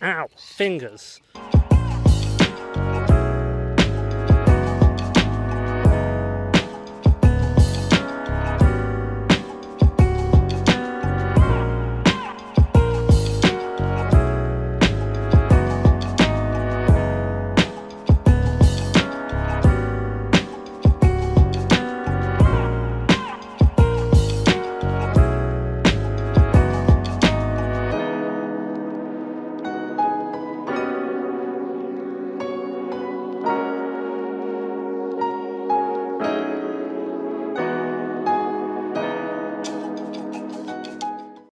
Ow, fingers.